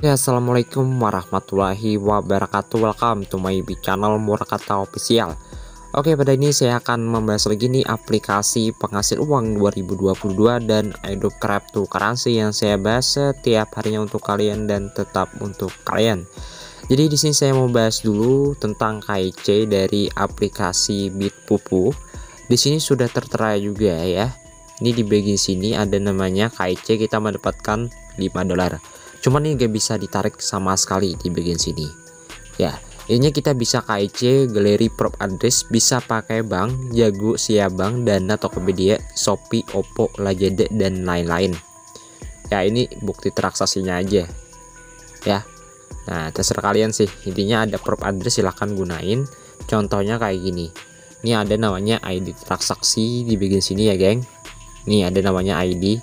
Ya, Assalamualaikum warahmatullahi wabarakatuh Welcome to my channel Murakata Official Oke, pada ini saya akan membahas lagi nih aplikasi penghasil uang 2022 dan Adobe Cryptocurrency yang saya bahas setiap harinya untuk kalian dan tetap untuk kalian. Jadi di sini saya mau bahas dulu tentang KIC dari aplikasi Bitpupu. Di sini sudah tertera juga ya. Ini di bagian sini ada namanya KIC kita mendapatkan 5 dolar cuman ini gak bisa ditarik sama sekali di bagian sini. Ya ini kita bisa KIC galeri prop address bisa pakai bank Jago Siabang Dana Tokopedia Shopee Oppo Lazada dan lain-lain. Ya ini bukti transaksinya aja. Ya. Nah terserah kalian sih. Intinya ada prop address silahkan gunain. Contohnya kayak gini. Ini ada namanya ID transaksi di bagian sini ya geng. Ini ada namanya ID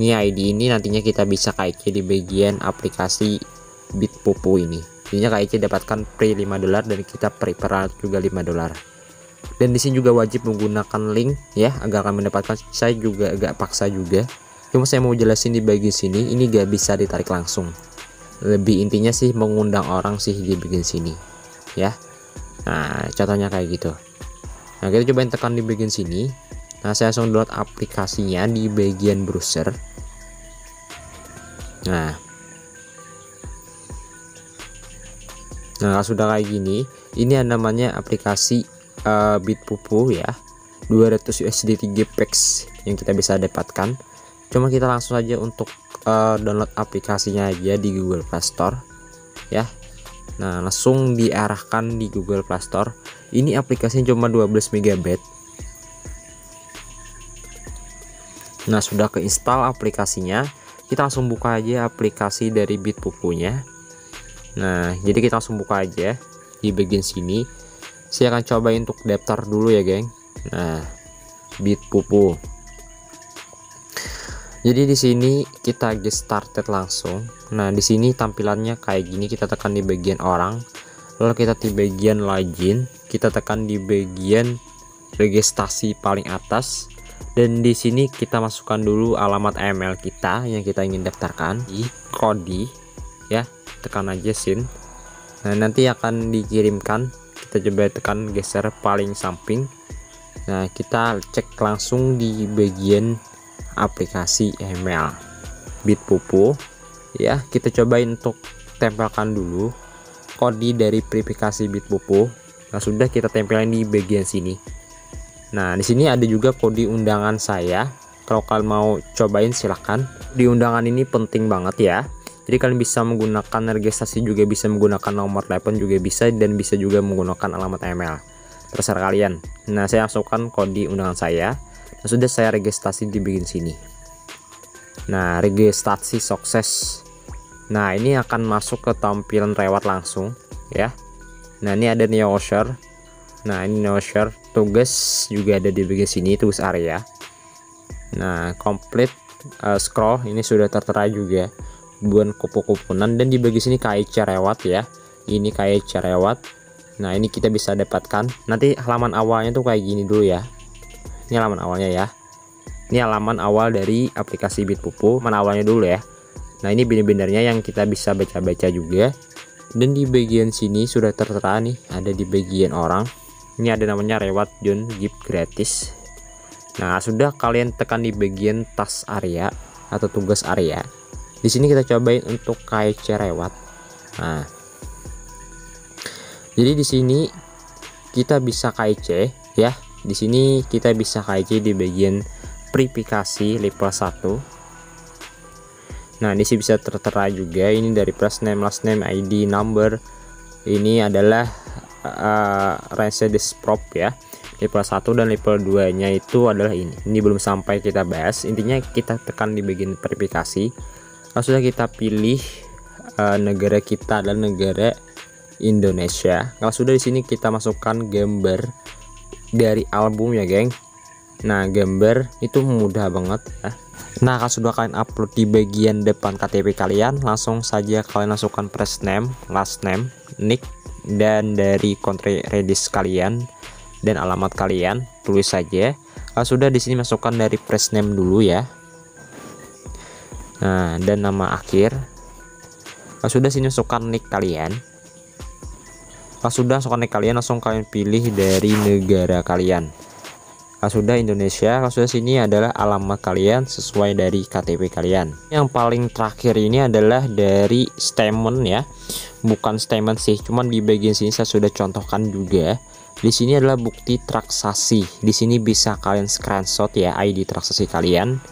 ini ID ini nantinya kita bisa KIC di bagian aplikasi Bitpupu ini. Ini KIC dapatkan free 5 dolar dan kita prepare juga 5 dolar. Dan di sini juga wajib menggunakan link ya agar akan mendapatkan. Saya juga agak paksa juga. Cuma saya mau jelasin di bagian sini ini gak bisa ditarik langsung. Lebih intinya sih mengundang orang sih di bagian sini ya. Nah contohnya kayak gitu. Nah kita cobain tekan di bagian sini Nah, saya langsung download aplikasinya di bagian browser. Nah. Nah, sudah kayak gini, ini yang namanya aplikasi uh, Bitpupu ya. 200 USD 3 packs yang kita bisa dapatkan. Cuma kita langsung aja untuk uh, download aplikasinya aja di Google Play Store ya. Nah, langsung diarahkan di Google Play Store. Ini aplikasinya cuma 12 MB Nah sudah keinstal aplikasinya kita langsung buka aja aplikasi dari Bitpupunya Nah jadi kita langsung buka aja di bagian sini. Saya akan coba untuk daftar dulu ya geng. Nah Bitpupu jadi di sini kita get started langsung. Nah di sini tampilannya kayak gini kita tekan di bagian orang. Lalu kita di bagian login kita tekan di bagian registrasi paling atas dan di sini kita masukkan dulu alamat email kita yang kita ingin daftarkan. Di kodi ya. Tekan aja sin. Nah nanti akan dikirimkan. Kita coba tekan geser paling samping. Nah kita cek langsung di bagian aplikasi email. Bitpupu ya. Kita cobain untuk tempelkan dulu kode dari aplikasi bitpupu nah sudah kita tempelin di bagian sini Nah, di sini ada juga kode undangan saya. Kalau kalian mau cobain silahkan. Di undangan ini penting banget ya. Jadi kalian bisa menggunakan registrasi juga bisa menggunakan nomor telepon juga bisa dan bisa juga menggunakan alamat email. Terserah kalian. Nah, saya masukkan kode undangan saya. Dan sudah saya registrasi di bagian sini. Nah, registrasi sukses. Nah, ini akan masuk ke tampilan reward langsung ya. Nah, ini ada Neo Osher. Nah, ini Neo Osher tugas juga ada di bagian sini tugas area. Nah complete uh, scroll ini sudah tertera juga. Buan kupu-kupunan. Dan di bagian sini KIC cerewat ya. Ini KIC cerewat nah ini kita bisa dapatkan. Nanti halaman awalnya tuh kayak gini dulu ya. Ini halaman awalnya ya. Ini halaman awal dari aplikasi Bitpupu. Mana awalnya dulu ya. Nah ini benar-benarnya yang kita bisa baca-baca juga. Dan di bagian sini sudah tertera nih ada di bagian orang ini ada namanya reward John gift gratis. Nah sudah kalian tekan di bagian tas area atau tugas area. Di sini kita cobain untuk KC reward. Nah. Jadi di sini kita bisa KC ya. Di sini kita bisa KC di bagian verifikasi level 1 nah di sini bisa tertera juga. Ini dari first name last name ID number. Ini adalah uh, Mercedes Prop ya. Level 1 dan level 2 nya itu adalah ini. Ini belum sampai kita bahas. Intinya kita tekan di bagian verifikasi. Sudah kita pilih uh, negara kita dan negara Indonesia. Kalau sudah di sini kita masukkan gambar dari album ya geng. Nah gambar itu mudah banget ya. Nah kalau sudah kalian upload di bagian depan KTP kalian langsung saja kalian masukkan first name last name nick dan dari country redis kalian dan alamat kalian tulis saja kalau sudah di sini masukkan dari press name dulu ya nah dan nama akhir Pas sudah sini masukkan nick kalian. Pas sudah masukkan nick kalian langsung kalian pilih dari negara kalian. Sudah Indonesia, pas sudah sini adalah alamat kalian sesuai dari KTP kalian. Yang paling terakhir ini adalah dari statement ya. Bukan statement sih, cuman di bagian sini saya sudah contohkan juga. Di sini adalah bukti transaksi. Di sini bisa kalian screenshot ya ID transaksi kalian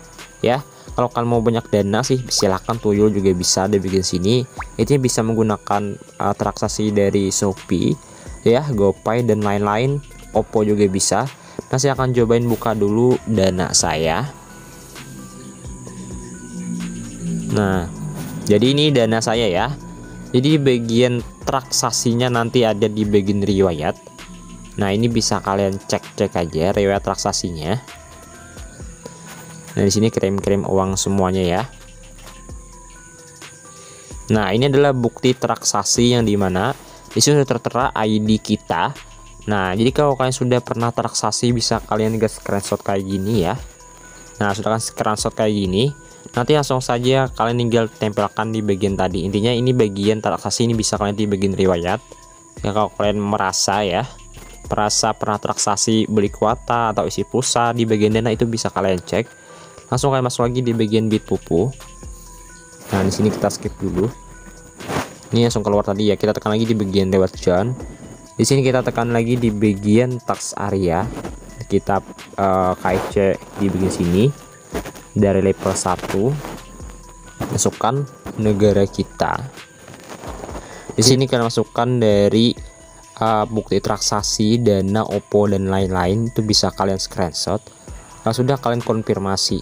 ya kalau kalian mau banyak dana sih silahkan tuyul juga bisa di bagian sini ini bisa menggunakan uh, transaksi dari Shopee ya GoPay dan lain-lain Oppo juga bisa nah saya akan cobain buka dulu dana saya nah jadi ini dana saya ya jadi bagian transaksinya nanti ada di bagian riwayat nah ini bisa kalian cek-cek aja riwayat transaksinya Nah, di sini kirim-kirim uang semuanya ya. Nah, ini adalah bukti transaksi yang di mana di sini sudah tertera ID kita. Nah, jadi kalau kalian sudah pernah transaksi bisa kalian gas screenshot kayak gini ya. Nah, sudah kan screenshot kayak gini, nanti langsung saja kalian tinggal tempelkan di bagian tadi. Intinya ini bagian transaksi ini bisa kalian di bagian riwayat. Ya kalau kalian merasa ya, merasa pernah transaksi beli kuota atau isi pulsa di bagian dana itu bisa kalian cek langsung kalian masuk lagi di bagian bit pupu nah di sini kita skip dulu ini langsung keluar tadi ya kita tekan lagi di bagian lewat jalan di sini kita tekan lagi di bagian tax area. Kita uh, KIC di bagian sini. Dari level 1 masukkan negara kita. Di sini kalian masukkan dari uh, bukti transaksi dana Oppo dan lain-lain. Itu bisa kalian screenshot. Nah, sudah kalian konfirmasi.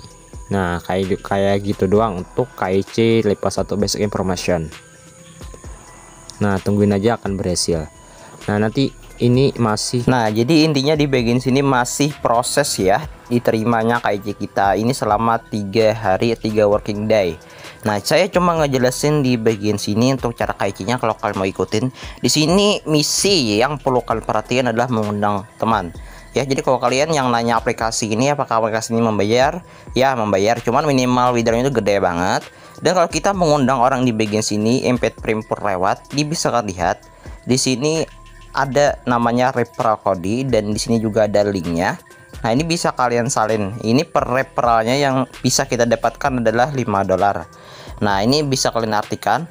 Nah, kayak kayak gitu doang untuk KIC level 1 basic information. Nah, tungguin aja akan berhasil. Nah, nanti ini masih Nah, jadi intinya di bagian sini masih proses ya diterimanya KIC kita. Ini selama tiga hari, tiga working day. Nah, saya cuma ngejelasin di bagian sini untuk cara KIC-nya kalau kalian mau ikutin. Di sini misi yang perlu kalian perhatikan adalah mengundang teman ya jadi kalau kalian yang nanya aplikasi ini apakah aplikasi ini membayar ya membayar cuman minimal withdrawnya itu gede banget dan kalau kita mengundang orang di bagian sini embed per lewat kalian lihat di sini ada namanya referral code dan di sini juga ada linknya. Nah ini bisa kalian salin. Ini per referralnya yang bisa kita dapatkan adalah 5 dolar. Nah ini bisa kalian artikan.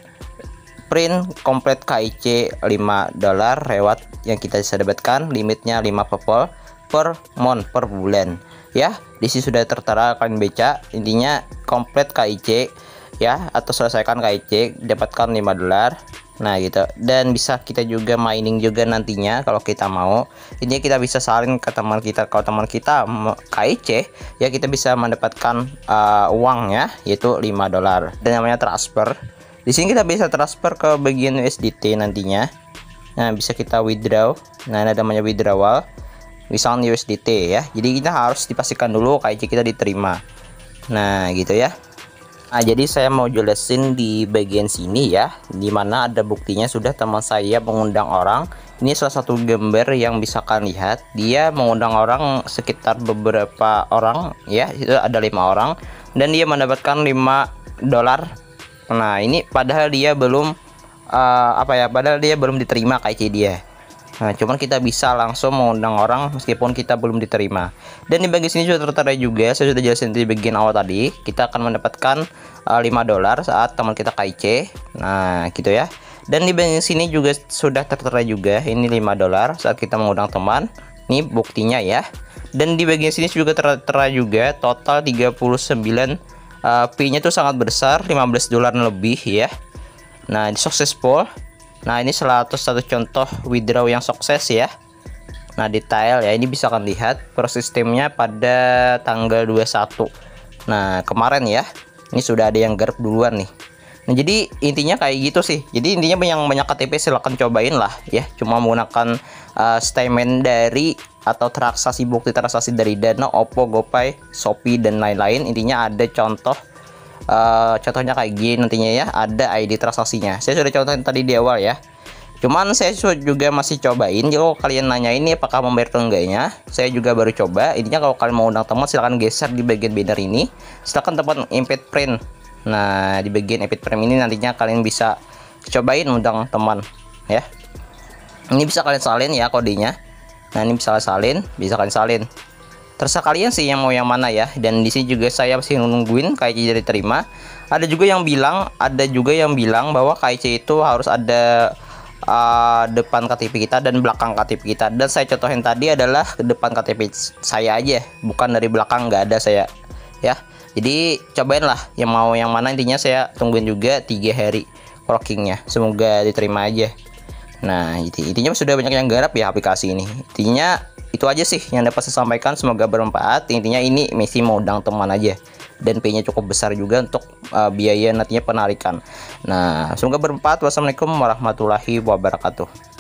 Print komplit KIC 5 dolar lewat yang kita bisa dapatkan. Limitnya 5 popol per month per bulan. Ya di sini sudah tertera kalian baca. Intinya komplit KIC ya atau selesaikan KIC dapatkan 5 dolar. Nah gitu. Dan bisa kita juga mining juga nantinya kalau kita mau. Ini kita bisa salin ke teman kita kalau teman kita KIC ya kita bisa mendapatkan uh, uang ya yaitu 5 dolar. Dan namanya transfer. Di sini kita bisa transfer ke bagian USDT nantinya. Nah bisa kita withdraw. Nah ada namanya withdrawal. Misalnya USDT ya. Jadi kita harus dipastikan dulu KIC kita diterima. Nah gitu ya Nah jadi saya mau jelasin di bagian sini ya Di mana ada buktinya sudah teman saya mengundang orang. Ini salah satu gambar yang bisa kalian lihat. Dia mengundang orang sekitar beberapa orang ya Itu ada lima orang. Dan dia mendapatkan 5 dolar. Nah ini padahal dia belum uh, Apa ya Padahal dia belum diterima KIC dia Nah, cuman kita bisa langsung mengundang orang meskipun kita belum diterima. Dan di bagian sini sudah tertera juga, saya sudah jelasin di bagian awal tadi, kita akan mendapatkan uh, eh, 5 dolar saat teman kita KIC. Nah, gitu ya. Dan di bagian sini juga sudah tertera juga, ini 5 dolar saat kita mengundang teman. Ini buktinya ya. Dan di bagian sini juga tertera juga total 39 uh, P-nya itu sangat besar, 15 dolar lebih ya. Nah, di successful Nah ini satu contoh withdraw yang sukses ya. Nah detail ya ini bisa kalian lihat proses sistemnya pada tanggal 21 Nah kemarin ya ini sudah ada yang garap duluan nih. Nah jadi intinya kayak gitu sih. Jadi intinya yang banyak KTP silahkan cobain lah ya. Cuma menggunakan uh, statement dari atau transaksi bukti transaksi dari Dana, Oppo, GoPay, Shopee dan lain-lain. Intinya ada contoh uh, contohnya kayak gini nantinya ya ada ID transaksinya. Saya sudah contohin tadi di awal ya. Cuman saya juga masih cobain. Kalau kalian nanya ini apakah membayar atau enggaknya saya juga baru coba. Intinya kalau kalian mau undang teman silahkan geser di bagian banner ini. Silahkan tempat embed print. Nah di bagian embed print ini nantinya kalian bisa cobain undang teman ya. Ini bisa kalian salin ya kodenya. Nah ini bisa kalian salin bisa kalian salin terserah kalian sih yang mau yang mana ya. Dan di sini juga saya masih nungguin KIC jadi terima. Ada juga yang bilang ada juga yang bilang bahwa KIC itu harus ada uh, depan KTP kita dan belakang KTP kita. Dan saya contohin tadi adalah depan KTP saya aja bukan dari belakang nggak ada saya ya. Jadi cobain lah yang mau yang mana intinya saya tungguin juga tiga hari workingnya. Semoga diterima aja. Nah intinya sudah banyak yang garap ya aplikasi ini. Intinya itu aja sih yang dapat saya sampaikan. Semoga bermanfaat. Intinya ini misi modang teman aja. Dan P nya cukup besar juga untuk uh, biaya nantinya penarikan. Nah semoga bermanfaat. Wassalamualaikum warahmatullahi wabarakatuh